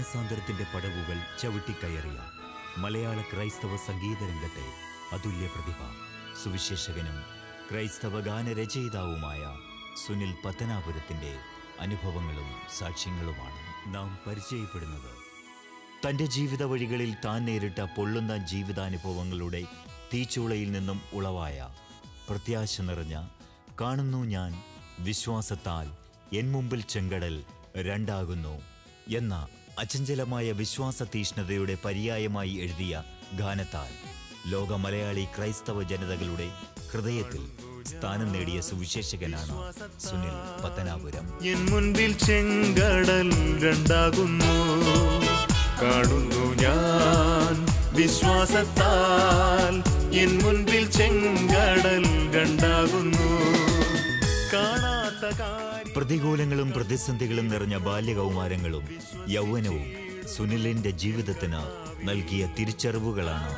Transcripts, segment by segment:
മാനസാന്തരത്തിന്റെ പടവുകൾ ചവിട്ടിക്കയറിയ മലയാള ക്രൈസ്തവ സംഗീത രംഗത്തെ അതുല്യ പ്രതിഭ. സുവിശേഷകനും ക്രൈസ്തവ ഗാനരചയിതാവുമായ സുനിൽ പത്തനാപുരത്തിന്റെ അനുഭവങ്ങളും സാക്ഷ്യങ്ങളുമാണ് നാം പരിചയപ്പെടുന്നത്. തന്റെ ജീവിത വഴികളിൽ താൻ നേരിട്ട പൊള്ളുന്ന ജീവിതാനുഭവങ്ങളുടെ തീച്ചൂളയിൽ നിന്നും ഉളവായ പ്രത്യാശ നിറഞ്ഞ കാണുന്നു ഞാൻ വിശ്വാസത്താൽ എൻ മുമ്പിൽ ചെങ്കടൽ രണ്ടാകുന്നു എന്ന അചഞ്ചലമായ വിശ്വാസ തീഷ്ണതയുടെ പര്യായമായി എഴുതിയ ഗാനത്താൽ ലോക മലയാളി ക്രൈസ്തവ ജനതകളുടെ ഹൃദയത്തിൽ സ്ഥാനം നേടിയ സുവിശേഷകനാണ് സുനിൽ പത്തനാപുരം. എൻ മുൻപിൽ ചെങ്കടൽ രണ്ടാകുന്നു. കാണുന്നു ഞാൻ വിശ്വാസത്താൽ എൻ മുൻപിൽ ചെങ്കടൽ രണ്ടാകുന്നു. കാണാത്ത പ്രതികൂലങ്ങളും പ്രതിസന്ധികളും നിറഞ്ഞ ബാല്യകൗമാരങ്ങളും യൗവനവും സുനിലിന്റെ ജീവിതത്തിന് നൽകിയ തിരിച്ചറിവുകളാണ്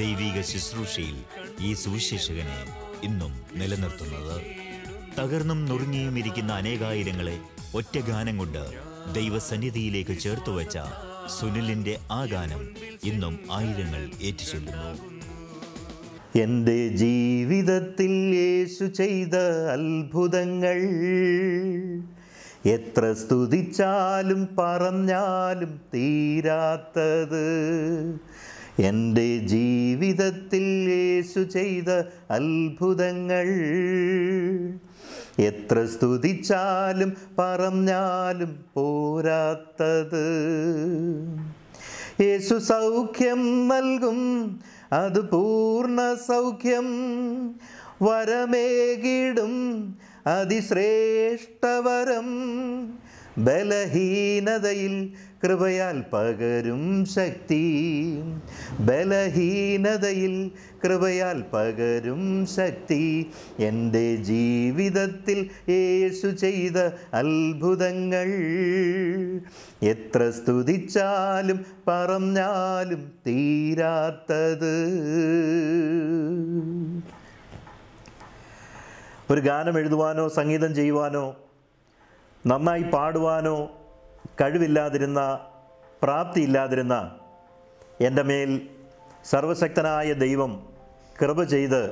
ദൈവിക ശുശ്രൂഷയിൽ ഈ സുവിശേഷകനെ ഇന്നും നിലനിർത്തുന്നത്. തകർന്നും നുറുങ്ങിയും ഇരിക്കുന്ന അനേകായിരങ്ങളെ ഒറ്റ ഗാനം കൊണ്ട് ദൈവസന്നിധിയിലേക്ക് ചേർത്തുവച്ച സുനിലിന്റെ ആ ഗാനം ഇന്നും ആയിരങ്ങൾ ഏറ്റുചൊല്ലുന്നു. എന്റെ ജീവിതത്തിൽ യേശു ചെയ്ത അത്ഭുതങ്ങൾ. എത്ര സ്തുതിച്ചാലും പറഞ്ഞാലും തീരാത്തത്. എന്റെ ജീവിതത്തിൽ യേശു ചെയ്ത അത്ഭുതങ്ങൾ. എത്ര സ്തുതിച്ചാലും പറഞ്ഞാലും പോരാത്തത്. യേശു സൗഖ്യം നൽകും അത് പൂർണ സൗഖ്യം വരമേകിടും അതിശ്രേഷ്ഠവരം ബലഹീനതയിൽ കൃപയാൽ പകരും ശക്തി. ബലഹീനതയിൽ കൃപയാൽ പകരും ശക്തി. എന്റെ ജീവിതത്തിൽ യേശു ചെയ്ത അത്ഭുതങ്ങൾ എത്ര സ്തുതിച്ചാലും പറഞ്ഞാലും തീരാത്തത്. ഒരു ഗാനം എഴുതുവാനോ സംഗീതം ചെയ്യുവാനോ നന്നായി പാടുവാനോ കഴിവില്ലാതിരുന്ന പ്രാപ്തിയില്ലാതിരുന്ന എന്റെ മേൽ സർവശക്തനായ ദൈവം കൃപ ചെയ്ത്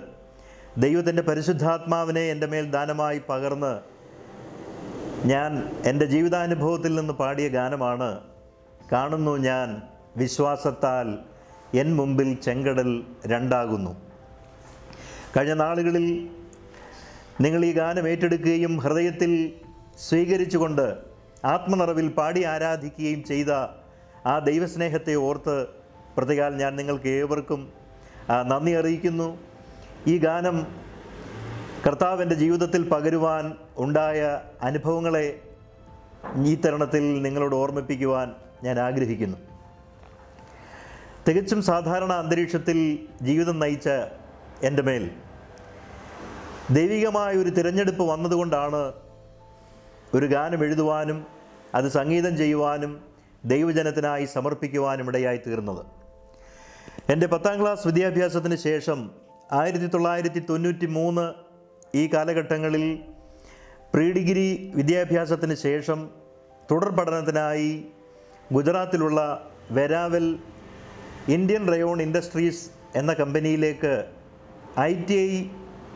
ദൈവത്തിന്റെ പരിശുദ്ധാത്മാവിനെ എന്റെ മേൽ ദാനമായി പകർന്ന് ഞാൻ എന്റെ ജീവിതാനുഭവത്തിൽ നിന്ന് പാടിയ ഗാനമാണ് കാണുന്നു ഞാൻ വിശ്വാസത്താൽ എൻ മുമ്പിൽ ചെങ്കടൽ രണ്ടാകുന്നു. കഴിഞ്ഞ നാളുകളിൽ നിങ്ങൾ ഈ ഗാനം ഏറ്റെടുക്കുകയും ഹൃദയത്തിൽ സ്വീകരിച്ചുകൊണ്ട് ആത്മനിറവിൽ പാടി ആരാധിക്കുകയും ചെയ്ത ആ ദൈവസ്നേഹത്തെ ഓർത്ത് പ്രതികാൽ ഞാൻ നിങ്ങൾക്ക് ഏവർക്കും നന്ദി അറിയിക്കുന്നു. ഈ ഗാനം കർത്താവിന്റെ ജീവിതത്തിൽ പകരുവാൻ ഉണ്ടായ അനുഭവങ്ങളെ ഈ തരണത്തിൽ നിങ്ങളോട് ഓർമ്മിപ്പിക്കുവാൻ ഞാൻ ആഗ്രഹിക്കുന്നു. തികച്ചും സാധാരണ അന്തരീക്ഷത്തിൽ ജീവിതം നയിച്ച എന്റെ മേൽ ദൈവികമായ ഒരു തിരഞ്ഞെടുപ്പ് വന്നതുകൊണ്ടാണ് ഒരു ഗാനം എഴുതുവാനും അത് സംഗീതം ചെയ്യുവാനും ദൈവജനത്തിനായി സമർപ്പിക്കുവാനും ഇടയായി തീർന്നത്. എന്റെ പത്താം ക്ലാസ് വിദ്യാഭ്യാസത്തിന് ശേഷം ആയിരത്തി തൊള്ളായിരത്തി തൊണ്ണൂറ്റി മൂന്ന് ഈ കാലഘട്ടങ്ങളിൽ പ്രീ ഡിഗ്രി വിദ്യാഭ്യാസത്തിന് ശേഷം തുടർ പഠനത്തിനായി ഗുജറാത്തിലുള്ള വെരാവൽ ഇന്ത്യൻ റയോൺ ഇൻഡസ്ട്രീസ് എന്ന കമ്പനിയിലേക്ക് ഐ ടി ഐ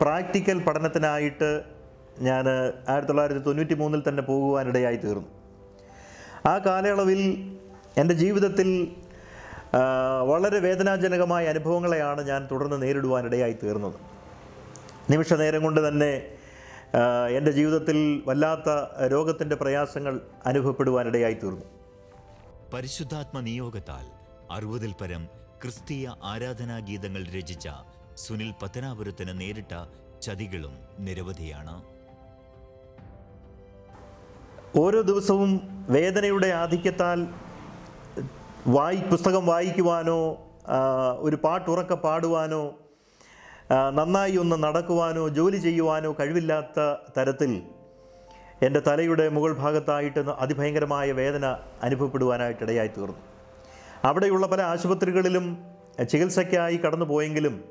പ്രാക്ടിക്കൽ പഠനത്തിനായിട്ട് ഞാൻ ആയിരത്തി തൊള്ളായിരത്തി തൊണ്ണൂറ്റി മൂന്നിൽ തന്നെ പോകുവാനിടയായി തീർന്നു. ആ കാലയളവിൽ എന്റെ ജീവിതത്തിൽ വളരെ വേദനാജനകമായ അനുഭവങ്ങളെയാണ് ഞാൻ തുടർന്ന് നേരിടുവാനിടയായി തീർന്നത്. നിമിഷ നേരം കൊണ്ട് തന്നെ എന്റെ ജീവിതത്തിൽ വല്ലാത്ത രോഗത്തിന്റെ പ്രയാസങ്ങൾ അനുഭവപ്പെടുവാനിടയായി തീർന്നു. പരിശുദ്ധാത്മ നിയോഗത്താൽ അറുപതിൽ പരം ക്രിസ്തീയ ആരാധനാ ഗീതങ്ങൾ രചിച്ച സുനിൽ പത്തനാപുരത്തിന് നേരിട്ട ചതികളും നിരവധിയാണ്. ഓരോ ദിവസവും വേദനയുടെ ആധിക്യത്താൽ വായി പുസ്തകം വായിക്കുവാനോ ഒരു പാട്ടുറക്ക പാടുവാനോ നന്നായി ഒന്ന് നടക്കുവാനോ ജോലി ചെയ്യുവാനോ കഴിവില്ലാത്ത തരത്തിൽ എന്റെ തലയുടെ മുകൾ ഭാഗത്തായിട്ട് അതിഭയങ്കരമായ വേദന അനുഭവപ്പെടുവാനായിട്ട് ഇടയായി തീർന്നു. അവിടെയുള്ള പല ആശുപത്രികളിലും ചികിത്സയ്ക്കായി കടന്നു പോയെങ്കിലും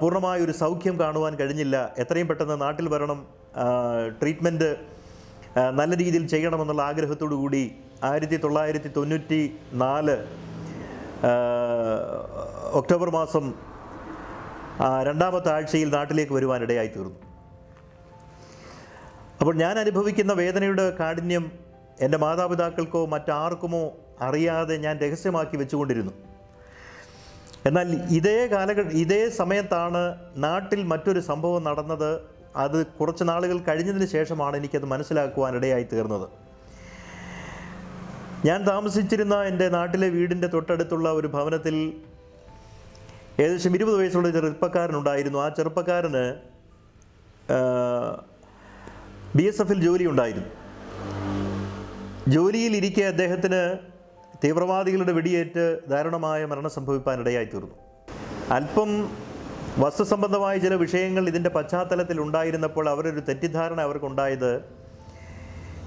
പൂർണമായൊരു സൗഖ്യം കാണുവാൻ കഴിഞ്ഞില്ല. എത്രയും പെട്ടെന്ന് നാട്ടിൽ വരണം ട്രീറ്റ്മെന്റ് നല്ല രീതിയിൽ ചെയ്യണമെന്നുള്ള ആഗ്രഹത്തോടു കൂടി ആയിരത്തി തൊള്ളായിരത്തി തൊണ്ണൂറ്റി നാല് ഒക്ടോബർ മാസം രണ്ടാമത്തെ ആഴ്ചയിൽ നാട്ടിലേക്ക് വരുവാനിടയായി തീർന്നു. അപ്പോൾ ഞാൻ അനുഭവിക്കുന്ന വേദനയുടെ കാഠിന്യം എന്റെ മാതാപിതാക്കൾക്കോ മറ്റാർക്കുമോ അറിയാതെ ഞാൻ രഹസ്യമാക്കി വെച്ചുകൊണ്ടിരുന്നു. എന്നാൽ ഇതേ കാലഘട്ട ഇതേ സമയത്താണ് നാട്ടിൽ മറ്റൊരു സംഭവം നടന്നത്. അത് കുറച്ച് നാളുകൾ കഴിഞ്ഞതിന് ശേഷമാണ് എനിക്കത് മനസ്സിലാക്കുവാനിടയായി തീർന്നത്. ഞാൻ താമസിച്ചിരുന്ന എന്റെ നാട്ടിലെ വീടിന്റെ തൊട്ടടുത്തുള്ള ഒരു ഭവനത്തിൽ ഏകദേശം ഇരുപത് വയസ്സുള്ള ചെറുപ്പക്കാരനുണ്ടായിരുന്നു. ആ ചെറുപ്പക്കാരന് ബി എസ് എഫിൽ ജോലി ഉണ്ടായിരുന്നു ജോലിയിലിരിക്കെ അദ്ദേഹത്തിന് തീവ്രവാദികളുടെ വെടിയേറ്റ് ദാരുണമായ മരണം സംഭവിക്കാനിടയായി തീർന്നു. അല്പം വസ്തുസംബന്ധമായ ചില വിഷയങ്ങൾ ഇതിന്റെ പശ്ചാത്തലത്തിൽ ഉണ്ടായിരുന്നപ്പോൾ അവരൊരു തെറ്റിദ്ധാരണ അവർക്കുണ്ടായത്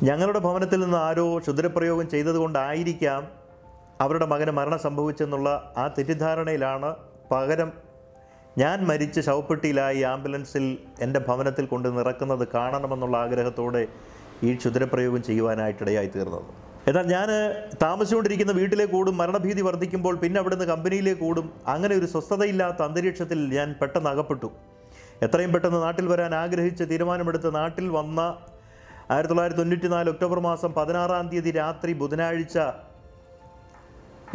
ഞങ്ങളുടെ ഭവനത്തിൽ നിന്ന് ആരോ ക്ഷുദ്രപ്രയോഗം ചെയ്തതുകൊണ്ടായിരിക്കാം അവരുടെ മകന് മരണം സംഭവിച്ചെന്നുള്ള ആ തെറ്റിദ്ധാരണയിലാണ് പകരം ഞാൻ മരിച്ച് ശവപ്പെട്ടിയിലായി ആംബുലൻസിൽ എന്റെ ഭവനത്തിൽ കൊണ്ട് നിറക്കുന്നത് കാണണമെന്നുള്ള ആഗ്രഹത്തോടെ ഈ ക്ഷുദ്രപ്രയോഗം ചെയ്യുവാനായിട്ടിടയായി തീർന്നത് എന്നാൽ ഞാൻ താമസിച്ചുകൊണ്ടിരിക്കുന്ന വീട്ടിലേക്ക് ഓടും മരണഭീതി വർദ്ധിക്കുമ്പോൾ പിന്നെ അവിടുന്ന് കമ്പനിയിലേക്ക് ഓടും അങ്ങനെ ഒരു സ്വസ്ഥതയില്ലാത്ത അന്തരീക്ഷത്തിൽ ഞാൻ പെട്ടെന്ന് അകപ്പെട്ടു. എത്രയും പെട്ടെന്ന് നാട്ടിൽ വരാൻ ആഗ്രഹിച്ച് തീരുമാനമെടുത്ത് നാട്ടിൽ വന്ന ആയിരത്തി തൊള്ളായിരത്തി തൊണ്ണൂറ്റി നാല് ഒക്ടോബർ മാസം പതിനാറാം തീയതി രാത്രി ബുധനാഴ്ച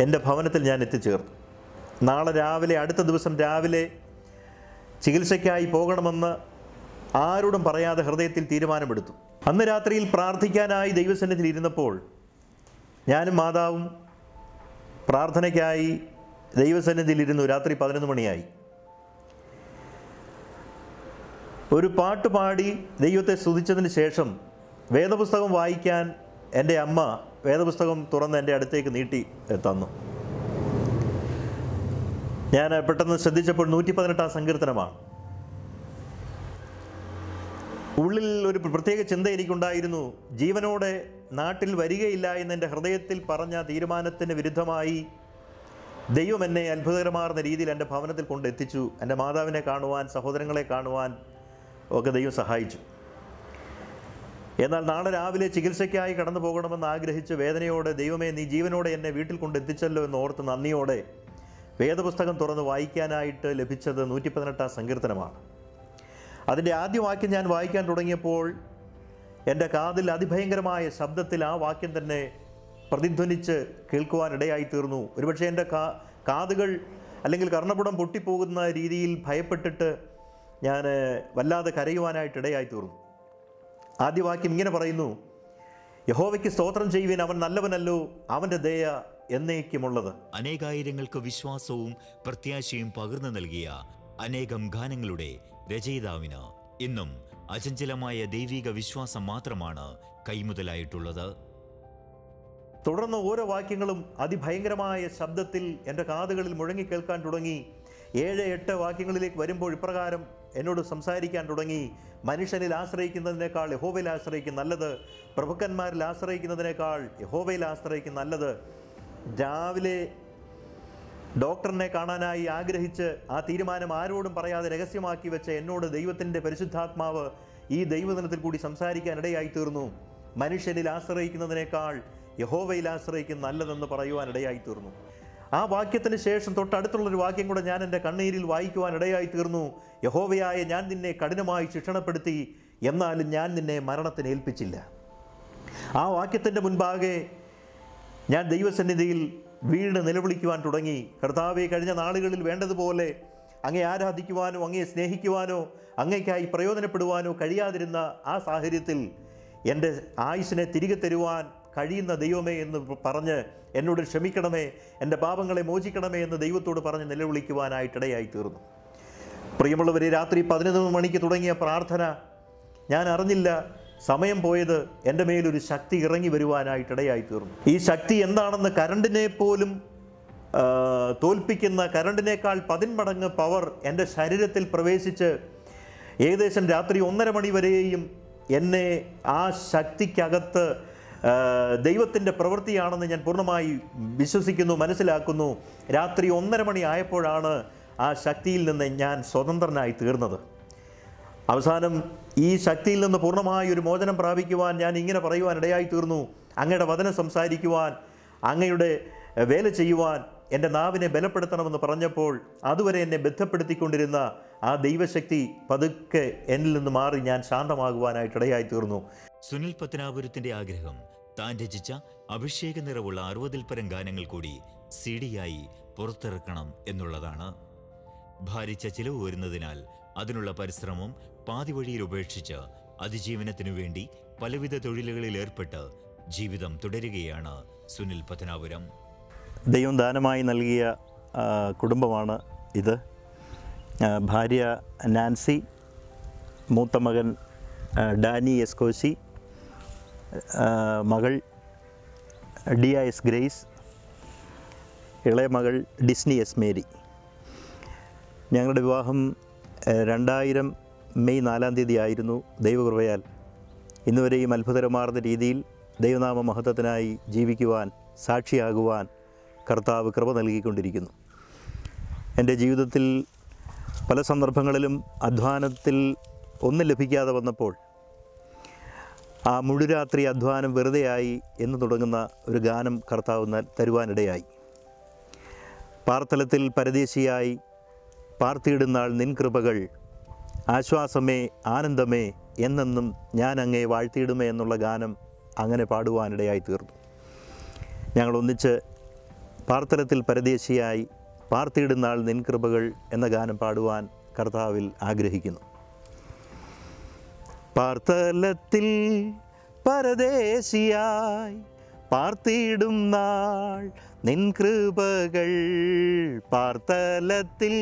എന്റെ ഭവനത്തിൽ ഞാൻ എത്തിച്ചേർന്നു. നാളെ രാവിലെ അടുത്ത ദിവസം രാവിലെ ചികിത്സയ്ക്കായി പോകണമെന്ന് ആരോടും പറയാതെ ഹൃദയത്തിൽ തീരുമാനമെടുത്തു. അന്ന് രാത്രിയിൽ പ്രാർത്ഥിക്കാനായി ദൈവസന്നിധിയിൽ ഇരുന്നപ്പോൾ ഞാനും മാതാവും പ്രാർത്ഥനയ്ക്കായി ദൈവസന്നിധിയിലിരുന്നു രാത്രി പതിനൊന്ന് മണിയായി. ഒരു പാട്ട് പാടി ദൈവത്തെ സ്തുതിച്ചതിന് ശേഷം വേദപുസ്തകം വായിക്കാൻ എന്റെ അമ്മ വേദപുസ്തകം തുറന്ന് എന്റെ അടുത്തേക്ക് നീട്ടി തന്നു. ഞാൻ പെട്ടെന്ന് ശ്രദ്ധിച്ചപ്പോൾ നൂറ്റി പതിനെട്ടാം സങ്കീർത്തനമാണ്. ഉള്ളിൽ ഒരു പ്രത്യേക ചിന്ത എനിക്കുണ്ടായിരുന്നു. ജീവനോടെ നാട്ടിൽ വരികയില്ല എന്ന് എന്റെ ഹൃദയത്തിൽ പറഞ്ഞ തീരുമാനത്തിന് വിരുദ്ധമായി ദൈവം എന്നെ അത്ഭുതകരമാർന്ന രീതിയിൽ എന്റെ ഭവനത്തിൽ കൊണ്ടെത്തിച്ചു. എന്റെ മാതാവിനെ കാണുവാൻ സഹോദരങ്ങളെ കാണുവാൻ ഒക്കെ ദൈവം സഹായിച്ചു. എന്നാൽ നാളെ രാവിലെ ചികിത്സയ്ക്കായി കടന്നു പോകണമെന്ന് ആഗ്രഹിച്ച് വേദനയോടെ ദൈവമേ നീ ജീവനോടെ എന്നെ വീട്ടിൽ കൊണ്ടെത്തിച്ചല്ലോ എന്ന് ഓർത്ത് നന്ദിയോടെ വേദപുസ്തകം തുറന്ന് വായിക്കാനായിട്ട് ലഭിച്ചത് നൂറ്റി പതിനെട്ടാം സങ്കീർത്തനമാണ്. അതിന്റെ ആദ്യ വാക്യം ഞാൻ വായിക്കാൻ തുടങ്ങിയപ്പോൾ എന്റെ കാതിൽ അതിഭയങ്കരമായ ശബ്ദത്തിൽ ആ വാക്യം തന്നെ പ്രതിധ്വനിച്ച് കേൾക്കുവാനിടയായി തീർന്നു. ഒരുപക്ഷെ എന്റെ കാ കാതുകൾ അല്ലെങ്കിൽ കർണപുടം പൊട്ടിപ്പോകുന്ന രീതിയിൽ ഭയപ്പെട്ടിട്ട് ഞാൻ വല്ലാതെ കരയുവാനായിട്ട് ഇടയായി തീർന്നു. ആദ്യ വാക്യം ഇങ്ങനെ പറയുന്നു യഹോവയ്ക്ക് സ്തോത്രം ചെയ്യുവാൻ അവൻ നല്ലവനല്ലോ അവന്റെ ദയ എന്നേക്കുമുള്ളത്. അനേകായിരങ്ങൾക്ക് വിശ്വാസവും പ്രത്യാശയും പകർന്നു നൽകിയ അനേകം ഗാനങ്ങളുടെ രചയിതാവിന് ഇന്നും അചഞ്ചലമായ ദൈവിക വിശ്വാസം മാത്രമാണ് കൈമുതലായിട്ടുള്ളത്. തുടർന്ന് ഓരോ വാക്യങ്ങളും അതിഭയങ്കരമായ ശബ്ദത്തിൽ എന്റെ കാതുകളിൽ മുഴങ്ങി കേൾക്കാൻ തുടങ്ങി. ഏഴ് എട്ട് വാക്യങ്ങളിലേക്ക് വരുമ്പോൾ ഇപ്രകാരം എന്നോട് സംസാരിക്കാൻ തുടങ്ങി. മനുഷ്യനിൽ ആശ്രയിക്കുന്നതിനേക്കാൾ യഹോവയിൽ ആശ്രയിക്കും നല്ലത്. പ്രഭുക്കന്മാരിൽ ആശ്രയിക്കുന്നതിനേക്കാൾ യഹോവയിൽ ആശ്രയിക്കും നല്ലത്. രാവിലെ ഡോക്ടറിനെ കാണാനായി ആഗ്രഹിച്ച് ആ തീരുമാനം ആരോടും പറയാതെ രഹസ്യമാക്കി വെച്ച എന്നോട് ദൈവത്തിന്റെ പരിശുദ്ധാത്മാവ് ഈ ദൈവദിനത്തിൽ കൂടി സംസാരിക്കാനിടയായി തീർന്നു. മനുഷ്യനിൽ ആശ്രയിക്കുന്നതിനേക്കാൾ യഹോവയിൽ ആശ്രയിക്കുന്ന നല്ലതെന്ന് പറയുവാനിടയായി തീർന്നു. ആ വാക്യത്തിന് ശേഷം തൊട്ടടുത്തുള്ളൊരു വാക്യം കൂടെ ഞാൻ എന്റെ കണ്ണീരിൽ വായിക്കുവാൻ ഇടയായി തീർന്നു. യഹോവയായ ഞാൻ നിന്നെ കഠിനമായി ശിക്ഷണപ്പെടുത്തി എന്നാലും ഞാൻ നിന്നെ മരണത്തിന് ഏൽപ്പിച്ചില്ല. ആ വാക്യത്തിന്റെ മുൻപാകെ ഞാൻ ദൈവസന്നിധിയിൽ വീണ് നിലവിളിക്കുവാൻ തുടങ്ങി. കർത്താവെ കഴിഞ്ഞ നാളുകളിൽ വേണ്ടതുപോലെ അങ്ങേ ആരാധിക്കുവാനോ അങ്ങയെ സ്നേഹിക്കുവാനോ അങ്ങയ്ക്കായി പ്രയോജനപ്പെടുവാനോ കഴിയാതിരുന്ന ആ സാഹചര്യത്തിൽ എന്റെ ആയുസിനെ തിരികെ തരുവാൻ കഴിയുന്ന ദൈവമേ എന്ന് പറഞ്ഞ് എന്നോട് ക്ഷമിക്കണമേ എന്റെ പാപങ്ങളെ മോചിക്കണമേ എന്ന് ദൈവത്തോട് പറഞ്ഞ് നിലവിളിക്കുവാനായിട്ടിടയായി തീർന്നു പ്രിയമുള്ളവരെ രാത്രി പതിനൊന്ന് മണിക്ക് തുടങ്ങിയ പ്രാർത്ഥന ഞാൻ അറിഞ്ഞില്ല. സമയം പോയത് എന്റെ മേലൊരു ശക്തി ഇറങ്ങി വരുവാനായിട്ടിടയായി തീർന്നു. ഈ ശക്തി എന്താണെന്ന് കരണ്ടിനെ പോലും തോൽപ്പിക്കുന്ന കരണ്ടിനേക്കാൾ പതിന്മടങ്ങ് പവർ എന്റെ ശരീരത്തിൽ പ്രവേശിച്ച് ഏകദേശം രാത്രി ഒന്നര മണി വരെയും എന്നെ ആ ശക്തിക്കകത്ത് ദൈവത്തിന്റെ പ്രവൃത്തിയാണെന്ന് ഞാൻ പൂർണമായി വിശ്വസിക്കുന്നു മനസ്സിലാക്കുന്നു. രാത്രി ഒന്നര മണി ആയപ്പോഴാണ് ആ ശക്തിയിൽ നിന്ന് ഞാൻ സ്വതന്ത്രനായി തീർന്നത്. അവസാനം ഈ ശക്തിയിൽ നിന്ന് പൂർണമായ ഒരു മോചനം പ്രാപിക്കുവാൻ ഞാൻ ഇങ്ങനെ പറയുവാൻ ഇടയായി തീർന്നു. അങ്ങയുടെ വചനം സംസാരിക്കുവാൻ അങ്ങയുടെ വേല ചെയ്യുവാൻ എന്റെ നാവിനെ ബലപ്പെടുത്തണമെന്ന് പറഞ്ഞപ്പോൾ അതുവരെ എന്നെ ബന്ധപ്പെടുത്തിക്കൊണ്ടിരുന്ന ആ ദൈവശക്തി പതുക്കെ എന്നിൽ നിന്ന് മാറി ഞാൻ ശാന്തമാകുവാനായിട്ട് ഇടയായി തീർന്നു. സുനിൽ പത്തനാപുരത്തിന്റെ ആഗ്രഹം താൻ രചിച്ച അഭിഷേക നിറവുള്ള അറുപതിൽ പരം ഗാനങ്ങൾ കൂടി സി ഡിയായി പുറത്തിറക്കണം എന്നുള്ളതാണ്. ഭാരിച്ച ചിലവ് വരുന്നതിനാൽ അതിനുള്ള പരിശ്രമം പാതി വഴിയിൽ ഉപേക്ഷിച്ച് അതിജീവനത്തിനു വേണ്ടി പലവിധ തൊഴിലുകളിൽ ഏർപ്പെട്ട് ജീവിതം തുടരുകയാണ് സുനിൽ പത്തനാപുരം. ദൈവം ദാനമായി നൽകിയ കുടുംബമാണ് ഇത്. ഭാര്യ നാൻസി മൂത്ത മകൻ ഡാനി എസ്കോശി കോശി മകൾ ഡി ഐ എസ് ഗ്രേസ് ഇളയ മകൾ ഡിസ്നി എസ് മേരി. ഞങ്ങളുടെ വിവാഹം രണ്ടായിരം മെയ് നാലാം തീയതി ആയിരുന്നു ദൈവകൃപയാൽ ഇന്നുവരെയും അത്ഭുതകരമാർന്ന രീതിയിൽ ദൈവനാമ മഹത്വത്തിനായി ജീവിക്കുവാൻ സാക്ഷിയാകുവാൻ കർത്താവ് കൃപ നൽകിക്കൊണ്ടിരിക്കുന്നു. എന്റെ ജീവിതത്തിൽ പല സന്ദർഭങ്ങളിലും അധ്വാനത്തിൽ ഒന്നും ലഭിക്കാതെ വന്നപ്പോൾ ആ മുഴുരാത്രി അധ്വാനം വെറുതെയായി എന്ന് തുടങ്ങുന്ന ഒരു ഗാനം കർത്താവ് തരുവാനിടയായി. പാർത്തലത്തിൽ പരദേശിയായി പാർത്തിയിടുന്നാൾ നിൻ കൃപകൾ ആശ്വാസമേ ആനന്ദമേ എന്നെന്നും ഞാൻ അങ്ങേ വാഴ്ത്തിയിടുമേ എന്നുള്ള ഗാനം അങ്ങനെ പാടുവാനിടയായി തീർന്നു. ഞങ്ങൾ ഒന്നിച്ച് പാർത്തലത്തിൽ പരദേശിയായി പാർത്തിയിടുന്നാൾ നിൻ കൃപകൾ എന്ന ഗാനം പാടുവാൻ കർത്താവിൽ ആഗ്രഹിക്കുന്നു. പാർത്തലത്തിൽ പരദേശിയായി പാർത്തിയിടും നാൾ നിൻ കൃപകൾ പാർത്തലത്തിൽ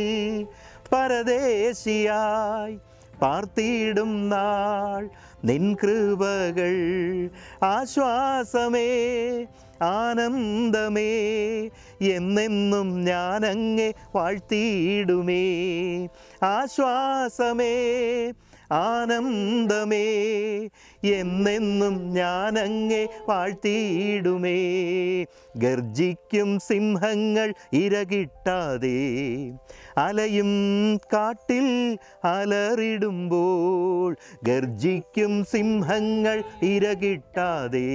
പരദേശിയായി പാർത്തിയിടും നാൾ നിൻ കൃപകൾ. ആശ്വാസമേ ആനന്ദമേ എന്നെന്നും ഞാനങ്ങെ വാഴ്ത്തിയിടുമേ. ആശ്വാസമേ ആനന്ദമേ എന്നെന്നും ഞാനങ്ങേ വാഴ്ത്തിയിടുമേ. ഗർജിക്കും സിംഹങ്ങൾ ഇരകിട്ടാതെ അലയും കാട്ടിൽ അലറിടുമ്പോൾ ഗർജിക്കും സിംഹങ്ങൾ ഇരകിട്ടാതെ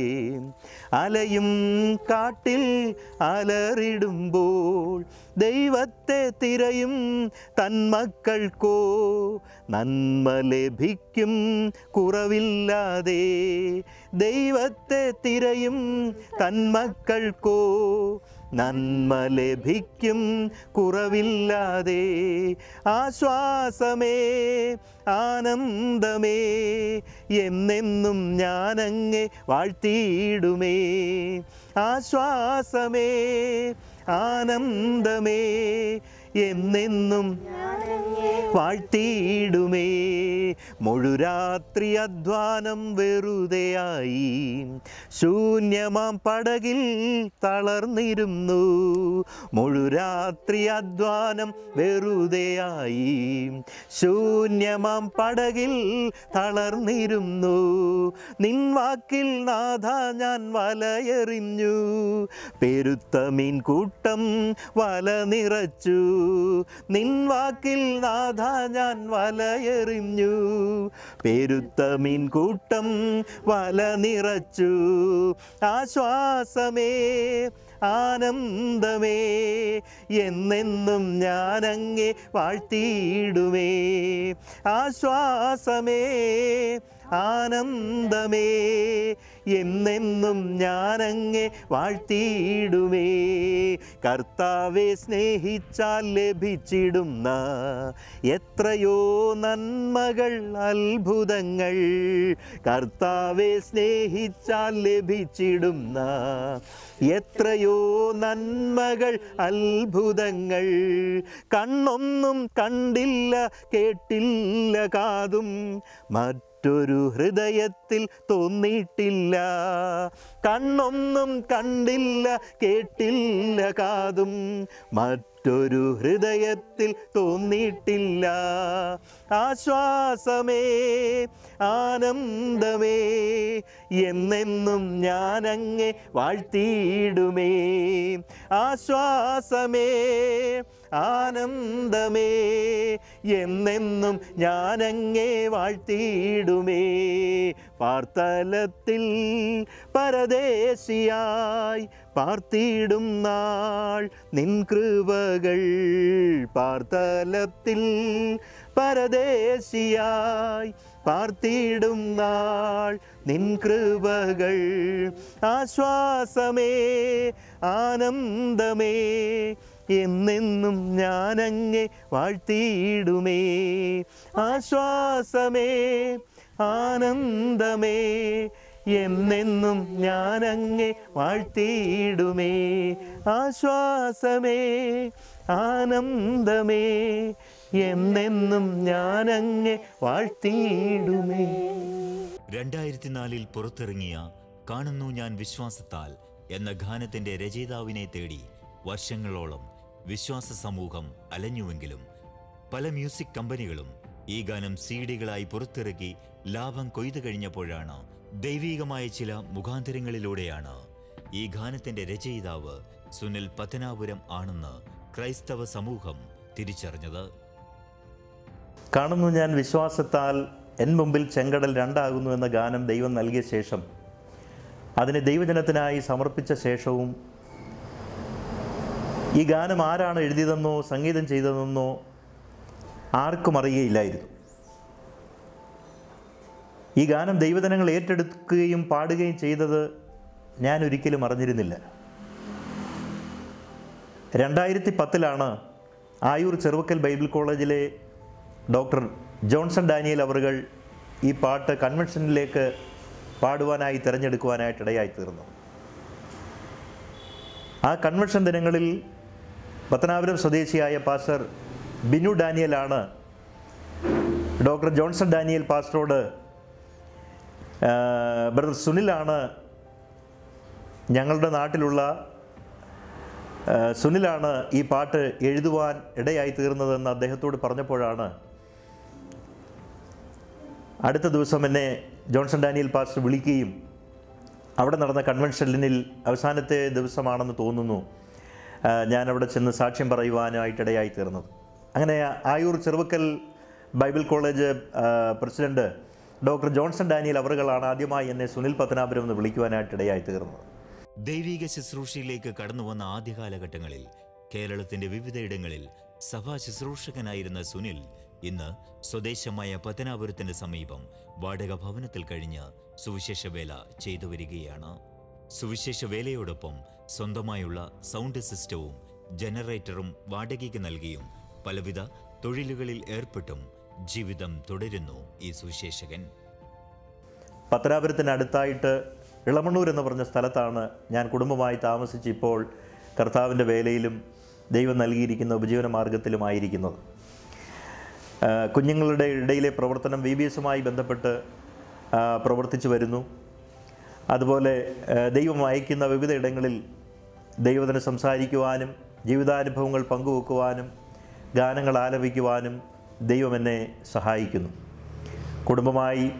അലയും കാട്ടിൽ അലറിടുമ്പോൾ ദൈവത്തെ തിരയും തന്മക്കൾക്കോ നന്മ ലഭിക്കും കുറവില്ലാതെ ദൈവത്തെ തിരയും തന്മക്കൾക്കോ നന്മ ലഭിക്കും കുറവില്ലാതെ. ആശ്വാസമേ ആനന്ദമേ എന്നെന്നും ഞാനങ്ങെ വാഴ്ത്തിയിടുമേ. ആശ്വാസമേ ആനന്ദമേ എന്നെന്നും വാഴ്ത്തിയിടുമേ. മുഴുരാത്രി അധ്വാനം വെറുതെയായി ശൂന്യമാം പടകിൽ തളർന്നിരുന്നു. മുഴുരാത്രി അധ്വാനം വെറുതെയായി ശൂന്യമാം പടകിൽ തളർന്നിരുന്നു. നിൻവാക്കിൽ നാഥ ഞാൻ വലയെറിഞ്ഞു. പെരുത്ത കൂട്ടം വല നിറച്ചു നിൻ വാക്കിൽ നാഥ ഞാൻ വലയെറിഞ്ഞു. പെരുത്ത മീൻകൂട്ടം വല നിറച്ചു. ആശ്വാസമേ ആനന്ദമേ എന്നെന്നും ഞാനങ്ങെ വാഴ്ത്തിയിടുമേ. ആശ്വാസമേ ആനന്ദമേ എന്നെന്നും ഞാനങ്ങെ വാഴ്ത്തിയിടുമേ. കർത്താവെ സ്നേഹിച്ചാൽ ലഭിച്ചിടുന്ന എത്രയോ നന്മകൾ അത്ഭുതങ്ങൾ കർത്താവെ സ്നേഹിച്ചാൽ ലഭിച്ചിടുന്ന എത്രയോ നന്മകൾ അത്ഭുതങ്ങൾ. കണ്ണൊന്നും കണ്ടില്ല കേട്ടില്ല കാതും. മറ്റൊരു ഹൃദയത്തിൽ തോന്നിയിട്ടില്ല. കണ്ണൊന്നും കണ്ടില്ല കേട്ടില്ല കാതും. മറ്റൊരു ഹൃദയത്തിൽ തോന്നിയിട്ടില്ല. ആശ്വാസമേ ആനന്ദമേ എന്നെന്നും ഞാനങ്ങെ വാഴ്ത്തിയിടുമേ. ആശ്വാസമേ ആനന്ദമേ എന്നെന്നും ഞാനങ്ങേ വാഴ്ത്തിയിടുമേ. പാർത്തലത്തിൽ പരദേശിയായി പാർത്തിയിടും നാൾ നിൻ കൃപകൾ. പാർത്തലത്തിൽ പരദേശിയായി പാർത്തിയിടും നാൾ നിൻ കൃപകൾ. ആശ്വാസമേ ആനന്ദമേ എന്നെന്നും ഞാനങ്ങെ വാഴ്ത്തിയിടുമേ. ആശ്വാസമേ ആനന്ദമേ എന്നെന്നും ഞാനങ്ങെ വാഴ്ത്തിയിടുമേ. ആശ്വാസമേ ആനന്ദമേ എന്നെന്നും ഞാനങ്ങെ വാഴ്ത്തിയിടുമേ. രണ്ടായിരത്തി നാലിൽ പുറത്തിറങ്ങിയ കാണുന്നു ഞാൻ വിശ്വാസത്താൽ എന്ന ഗാനത്തിന്റെ രചയിതാവിനെ തേടി വർഷങ്ങളോളം വിശ്വാസ സമൂഹം അലഞ്ഞുവെങ്കിലും പല മ്യൂസിക് കമ്പനികളും ഈ ഗാനം സി ഡികളായി പുറത്തിറക്കി ലാഭം കൊയ്തു കഴിഞ്ഞപ്പോഴാണ് ദൈവീകമായ ചില മുഖാന്തരങ്ങളിലൂടെയാണ് ഈ ഗാനത്തിന്റെ രചയിതാവ് സുനിൽ പത്തനാപുരം ആണെന്ന് ക്രൈസ്തവ സമൂഹം തിരിച്ചറിഞ്ഞത്. കാണുന്നു ഞാൻ വിശ്വാസത്താൽ എൻ മുമ്പിൽ ചെങ്കടൽ രണ്ടാകുന്നു എന്ന ഗാനം ദൈവം നൽകിയ ശേഷം അതിനെ ദൈവജനത്തിനായി സമർപ്പിച്ച ശേഷവും ഈ ഗാനം ആരാണ് എഴുതിയതെന്നോ സംഗീതം ചെയ്തതെന്നോ ആർക്കും അറിയുകയില്ലായിരുന്നു ഈ ഗാനം ദൈവജനങ്ങൾ ഏറ്റെടുക്കുകയും പാടുകയും ചെയ്തത് ഞാൻ ഒരിക്കലും അറിഞ്ഞിരുന്നില്ല. രണ്ടായിരത്തി പത്തിലാണ് ആയൂർ ചെറുവക്കൽ ബൈബിൾ കോളേജിലെ ഡോക്ടർ ജോൺസൺ ഡാനിയൽ അവറുകൾ ഈ പാട്ട് കൺവെൻഷനിലേക്ക് പാടുവാനായി തിരഞ്ഞെടുക്കുവാനായിട്ട് ഇടയായി തീർന്നു ആ കൺവെൻഷൻ ദിനങ്ങളിൽ പത്തനാപുരം സ്വദേശിയായ പാസ്റ്റർ ബിനു ഡാനിയലാണ് ഡോക്ടർ ജോൺസൺ ഡാനിയൽ പാസ്റ്ററോട് ബ്രദർ സുനിലാണ് ഞങ്ങളുടെ നാട്ടിലുള്ള സുനിലാണ് ഈ പാട്ട് എഴുതുവാൻ ഇടയായി തീർന്നതെന്ന് അദ്ദേഹത്തോട് പറഞ്ഞപ്പോഴാണ് അടുത്ത ദിവസം എന്നെ ജോൺസൺ ഡാനിയൽ പാസ്റ്റർ വിളിക്കുകയും അവിടെ നടന്ന കൺവെൻഷനിൽ അവസാനത്തെ ദിവസമാണെന്ന് തോന്നുന്നു. അവിടെ ചെന്ന് സാക്ഷ്യം പറയുവാനായിട്ട് ഇടയായി തീർന്നത് അങ്ങനെ Ayur Cheruvakkal Bible college president doctor Johnson Daniel അവറുകളാണ് ആദ്യമായി എന്നെ സുനിൽ പത്തനാപുരം എന്ന് വിളിക്കുവാനായിട്ട് ഇടയായി തീർന്നത് ദൈവിക ശുശ്രൂഷയിലേക്ക് കടന്നു വന്ന ആദ്യ കാലഘട്ടങ്ങളിൽ കേരളത്തിന്റെ വിവിധയിടങ്ങളിൽ സഭാ ശുശ്രൂഷകനായിരുന്ന സുനിൽ ഇന്ന് സ്വദേശമായ പത്തനാപുരത്തിന് സമീപം വാടക ഭവനത്തിൽ കഴിഞ്ഞ് സുവിശേഷ വേല ചെയ്തു വരികയാണ് സുവിശേഷ വേലയോടൊപ്പം സ്വന്തമായുള്ള സൗണ്ട് സിസ്റ്റവും ജനറേറ്ററും വാടകയ്ക്ക് നൽകിയും പലവിധ തൊഴിലുകളിൽ ഏർപ്പെട്ടും ജീവിതം തുടരുന്നു ഈ സുവിശേഷകൻ. പത്തനാപുരത്തിനടുത്തായിട്ട് ഇളമണ്ണൂർ എന്ന് പറഞ്ഞ സ്ഥലത്താണ് ഞാൻ കുടുംബമായി താമസിച്ച് ഇപ്പോൾ കർത്താവിന്റെ വേലയിലും ദൈവം നൽകിയിരിക്കുന്ന ഉപജീവന മാർഗത്തിലുമായിരിക്കുന്നത് കുഞ്ഞുങ്ങളുടെ ഇടയിലെ പ്രവർത്തനം വി ബി എസുമായി ബന്ധപ്പെട്ട് പ്രവർത്തിച്ചു വരുന്നു. അതുപോലെ ദൈവം അയക്കുന്ന വിവിധ ഇടങ്ങളിൽ ദൈവത്തിന് സംസാരിക്കുവാനും ജീവിതാനുഭവങ്ങൾ പങ്കുവെക്കുവാനും ഗാനങ്ങൾ ആലപിക്കുവാനും ദൈവം എന്നെ സഹായിക്കുന്നു. കുടുംബമായി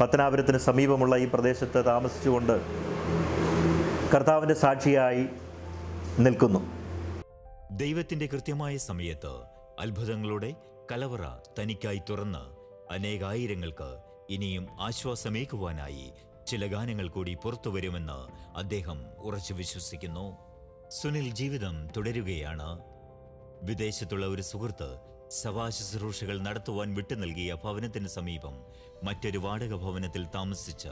പത്തനാപുരത്തിന് സമീപമുള്ള ഈ പ്രദേശത്ത് താമസിച്ചുകൊണ്ട് കർത്താവിന്റെ സാക്ഷിയായി നിൽക്കുന്നു. ദൈവത്തിന്റെ കൃത്യമായ സമയത്ത് അത്ഭുതങ്ങളുടെ കലവറ തനിക്കായി തുറന്ന് അനേകായിരങ്ങൾക്ക് ഇനിയും ആശ്വാസമേകുവാനായി ചില ഗാനങ്ങൾ കൂടി പുറത്തു വരുമെന്ന് അദ്ദേഹം ഉറച്ചു വിശ്വസിക്കുന്നു. സുനിൽ ജീവിതം തുടരുകയാണ്. വിദേശത്തുള്ള ഒരു സുഹൃത്ത് സവാശുശ്രൂഷകൾ നടത്തുവാൻ വിട്ടു നൽകിയ ഭവനത്തിന് സമീപം മറ്റൊരു വാടക ഭവനത്തിൽ താമസിച്ച്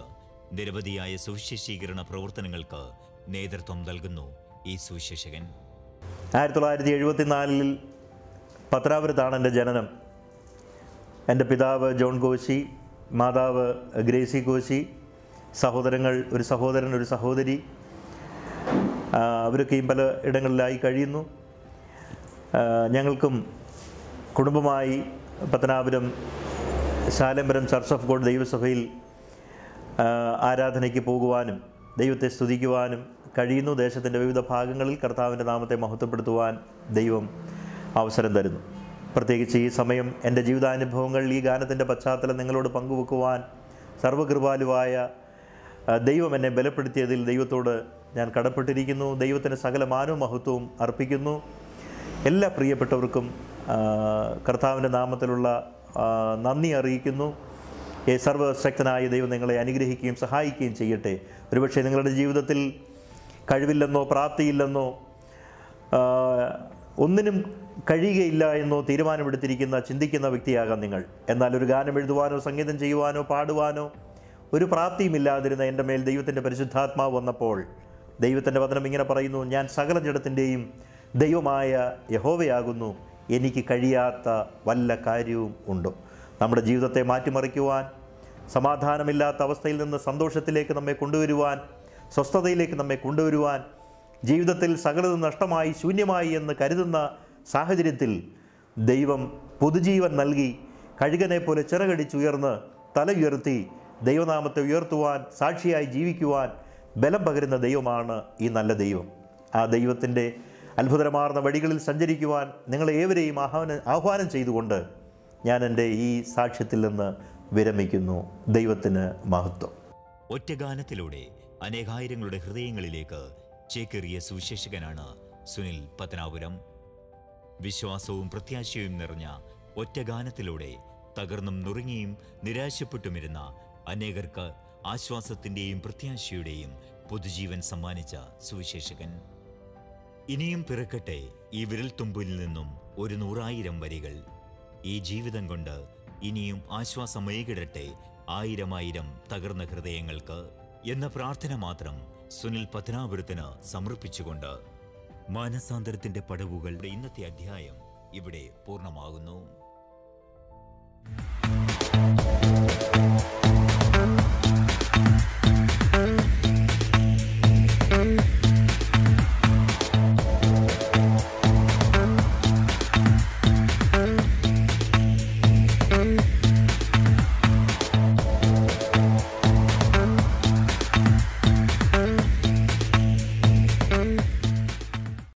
നിരവധിയായ സുവിശേഷീകരണ പ്രവർത്തനങ്ങൾക്ക് നേതൃത്വം നൽകുന്നു ഈ സുവിശേഷകൻ. ആയിരത്തി തൊള്ളായിരത്തി എഴുപത്തിനാലിൽ പത്രാപുരത്താണ് എന്റെ ജനനം. എന്റെ പിതാവ് ജോൺ കോശി മാതാവ് ഗ്രേസി കോശി സഹോദരങ്ങൾ ഒരു സഹോദരൻ ഒരു സഹോദരി അവരൊക്കെയും പല ഇടങ്ങളിലായി കഴിയുന്നു. ഞങ്ങൾക്കും കുടുംബമായി Pathanapuram Shalambaram church of God ദൈവസഭയിൽ ആരാധനയ്ക്ക് പോകുവാനും ദൈവത്തെ സ്തുതിക്കുവാനും കഴിയുന്നു. ദേശത്തിന്റെ വിവിധ ഭാഗങ്ങളിൽ കർത്താവിന്റെ നാമത്തെ മഹത്വപ്പെടുത്തുവാൻ ദൈവം അവസരം തരുന്നു. പ്രത്യേകിച്ച് ഈ സമയം എന്റെ ജീവിതാനുഭവങ്ങൾ ഈ ഗാനത്തിന്റെ പശ്ചാത്തലം നിങ്ങളോട് പങ്കുവെക്കുവാൻ സർവകൃപാലുവായ ദൈവം എന്നെ ബലപ്പെടുത്തിയതിൽ ദൈവത്തോട് ഞാൻ കടപ്പെട്ടിരിക്കുന്നു. ദൈവത്തിന് സകല മാനവും മഹത്വവും അർപ്പിക്കുന്നു. എല്ലാ പ്രിയപ്പെട്ടവർക്കും കർത്താവിന്റെ നാമത്തിലുള്ള നന്ദി അറിയിക്കുന്നു. സർവശക്തനായ ദൈവം നിങ്ങളെ അനുഗ്രഹിക്കുകയും സഹായിക്കുകയും ചെയ്യട്ടെ. ഒരുപക്ഷെ നിങ്ങളുടെ ജീവിതത്തിൽ കഴിവില്ലെന്നോ പ്രാപ്തിയില്ലെന്നോ ഒന്നിനും കഴിയുകയില്ല എന്നോ തീരുമാനമെടുത്തിരിക്കുന്ന ചിന്തിക്കുന്ന വ്യക്തിയാകാം നിങ്ങൾ. എന്നാൽ ഒരു ഗാനം എഴുതുവാനോ സംഗീതം ചെയ്യുവാനോ പാടുവാനോ ഒരു പ്രാപ്തിയുമില്ലാതിരുന്ന എന്റെ മേൽ ദൈവത്തിന്റെ പരിശുദ്ധാത്മാവ് വന്നപ്പോൾ ദൈവത്തിന്റെ വചനം ഇങ്ങനെ പറയുന്നു ഞാൻ സകല ജഡത്തിന്റെയും ദൈവമായ യഹോവയാകുന്നു. എനിക്ക് കഴിയാത്ത വല്ല കാര്യവും ഉണ്ടോ? നമ്മുടെ ജീവിതത്തെ മാറ്റിമറിക്കുവാൻ സമാധാനമില്ലാത്ത അവസ്ഥയിൽ നിന്ന് സന്തോഷത്തിലേക്ക് നമ്മെ കൊണ്ടുവരുവാൻ സ്വസ്ഥതയിലേക്ക് നമ്മെ കൊണ്ടുവരുവാൻ ജീവിതത്തിൽ സകലതും നഷ്ടമായി ശൂന്യമായി എന്ന് കരുതുന്ന സാഹചര്യത്തിൽ ദൈവം പുതുജീവൻ നൽകി കഴുകനെ പോലെ ചിറകടിച്ചുയർന്ന് തല ഉയർത്തി ദൈവനാമത്തെ ഉയർത്തുവാൻ സാക്ഷിയായി ജീവിക്കുവാൻ ബലം പകരുന്ന ദൈവമാണ് ഈ നല്ല ദൈവം. ആ ദൈവത്തിന്റെ അത്ഭുതമാർന്ന വഴികളിൽ സഞ്ചരിക്കുവാൻ നിങ്ങളെ ഏവരെയും ആഹ്വാനം ആഹ്വാനം ചെയ്തുകൊണ്ട് ഞാൻ എന്റെ ഈ സാക്ഷ്യത്തിൽ നിന്ന് വിരമിക്കുന്നു. ദൈവത്തിന് മഹത്വം. ഒറ്റഗാനത്തിലൂടെ അനേകായിരങ്ങളുടെ ഹൃദയങ്ങളിലേക്ക് ചേക്കേറിയ സുവിശേഷകനാണ് സുനിൽ പത്തനാപുരം. വിശ്വാസവും പ്രത്യാശയും നിറഞ്ഞ ഒറ്റഗാനത്തിലൂടെ തകർന്നും നുറുങ്ങിയും നിരാശപ്പെട്ടുമിരുന്ന അനേകർക്ക് ആശ്വാസത്തിന്റെയും പ്രത്യാശയുടെയും പുതുജീവൻ സമ്മാനിച്ച സുവിശേഷകൻ. ഇനിയും പിറക്കട്ടെ ഈ വിരൽത്തുമ്പിൽ നിന്നും ഒരു നൂറായിരം വരികൾ. ഈ ജീവിതം കൊണ്ട് ഇനിയും ആശ്വാസമേകിടട്ടെ ആയിരമായിരം തകർന്ന ഹൃദയങ്ങൾക്ക് എന്ന പ്രാർത്ഥന മാത്രം സുനിൽ പത്തനാപുരത്തിന് സമർപ്പിച്ചുകൊണ്ട് മാനസാന്തരത്തിന്റെ പടവുകളുടെ ഇന്നത്തെ അധ്യായം ഇവിടെ പൂർണമാകുന്നു.